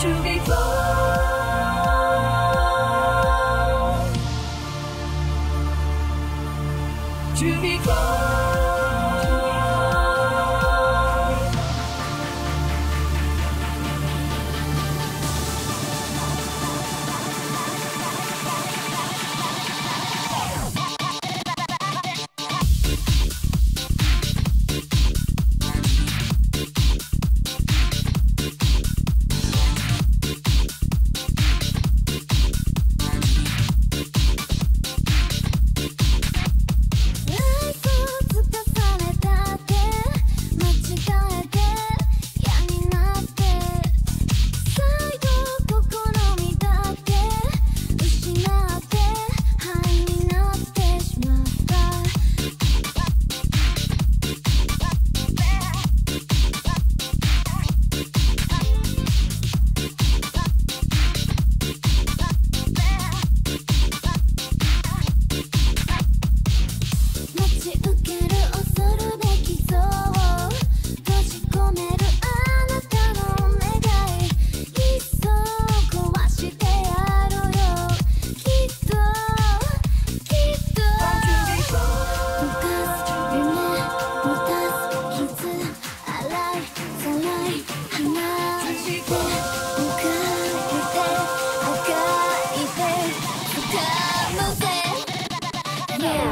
to be. To Yeah